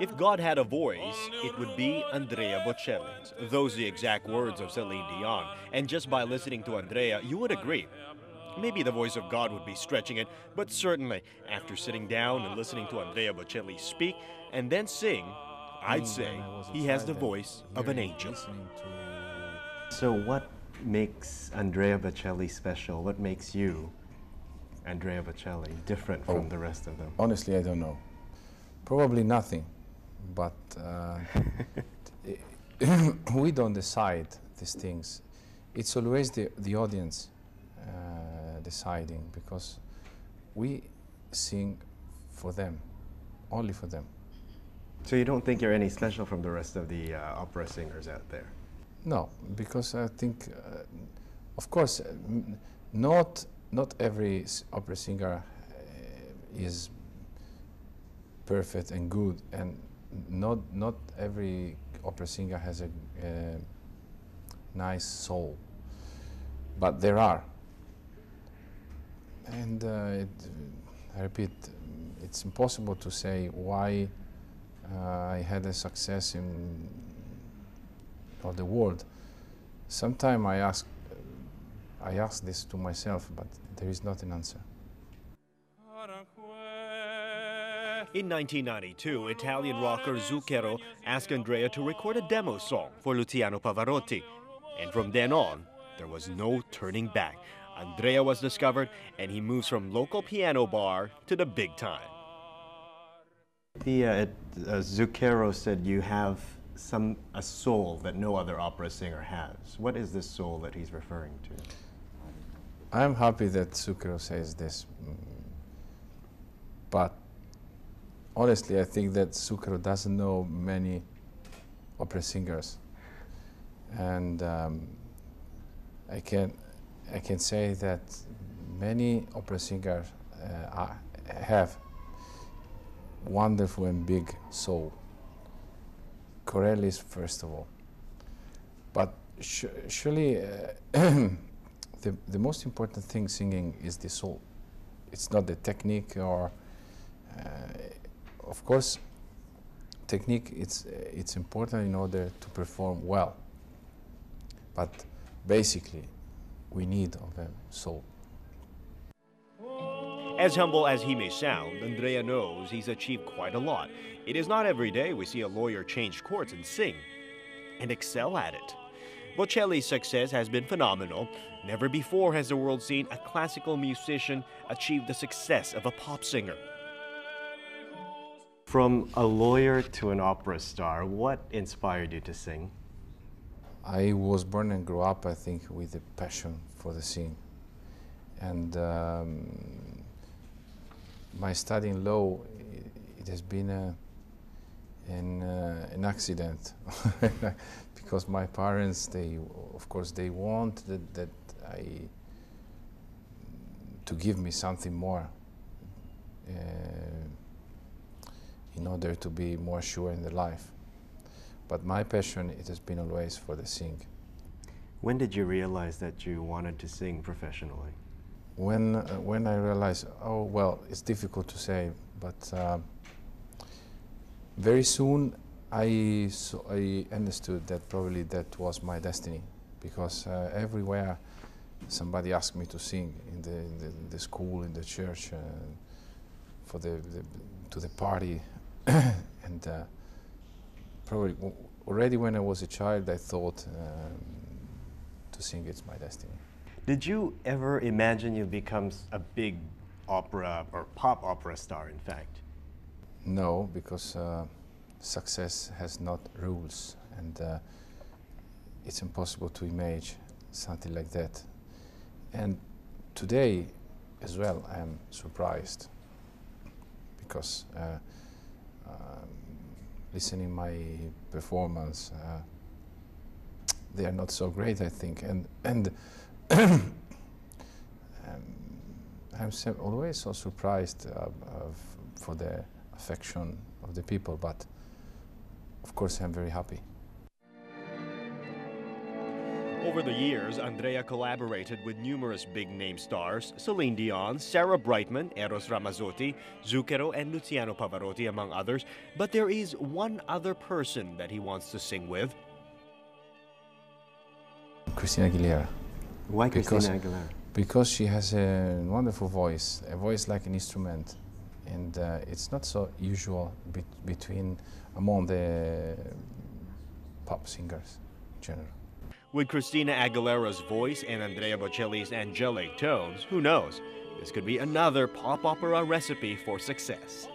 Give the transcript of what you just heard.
If God had a voice, it would be Andrea Bocelli's. Those are the exact words of Celine Dion. And just by listening to Andrea, you would agree. Maybe the voice of God would be stretching it, but certainly, after sitting down and listening to Andrea Bocelli speak and then sing, I'd mm, say he has the voice of an angel. So, what makes Andrea Bocelli special? What makes you, Andrea Bocelli, different from Oh. the rest of them? Honestly, I don't know. Probably nothing, but uh, we don't decide these things. It's always the, the audience uh, deciding because we sing for them, only for them. So, you don't think you're any special from the rest of the uh, opera singers out there? No, because I think, uh, of course, not not every opera singer uh, is perfect and good, and not not every opera singer has a uh, nice soul. But there are, and uh, it, I repeat, it's impossible to say why uh, I had a success in or the world. Sometimes I ask, I ask this to myself, but there is not an answer. In 1992, Italian rocker Zucchero asked Andrea to record a demo song for Luciano Pavarotti. And from then on, there was no turning back. Andrea was discovered, and he moves from local piano bar to the big time. The uh, it, uh, Zucchero said you have some a soul that no other opera singer has. What is this soul that he's referring to? I'm happy that Zucchero says this, mm, but honestly, I think that Zucchero doesn't know many opera singers, and um, I can I can say that many opera singers uh, are, have wonderful and big soul. Corellis, first of all, but surely. Uh, the, the most important thing singing is the soul. It's not the technique or, uh, of course, technique it's it's important in order to perform well. But basically, we need of a soul. As humble as he may sound, Andrea knows he's achieved quite a lot. It is not every day we see a lawyer change courts and sing, and excel at it. Bocelli's success has been phenomenal. Never before has the world seen a classical musician achieve the success of a pop singer. From a lawyer to an opera star, what inspired you to sing? I was born and grew up, I think, with a passion for the scene. And um, my study in law, it, it has been a, an, uh, an accident because my parents, they, of course, they wanted that I, to give me something more uh, in order to be more sure in the life. But my passion, it has been always for the sing. When did you realize that you wanted to sing professionally? When, uh, when I realized, oh, well, it's difficult to say, but uh, very soon I, so I understood that probably that was my destiny because uh, everywhere somebody asked me to sing in the, in the, in the school, in the church, uh, for the, the, to the party. and uh, probably w- already when I was a child, I thought um, to sing it's my destiny. Did you ever imagine you'd become a big opera or pop opera star, in fact? No, because uh, success has not rules, and uh, it's impossible to imagine something like that. And today, as well, I am surprised because uh, um, listening my performance, uh, they are not so great, I think, and and. um, I'm always so surprised uh, for the affection of the people, but of course I'm very happy. Over the years, Andrea collaborated with numerous big name stars Celine Dion, Sarah Brightman, Eros Ramazzotti, Zucchero, and Luciano Pavarotti, among others. But there is one other person that he wants to sing with. Christina Aguilera. Why Because- Christina Aguilera? Because she has a wonderful voice, a voice like an instrument, and uh, it's not so usual bet between among the pop singers in general. With Christina Aguilera's voice and Andrea Bocelli's angelic tones, who knows? This could be another pop opera recipe for success.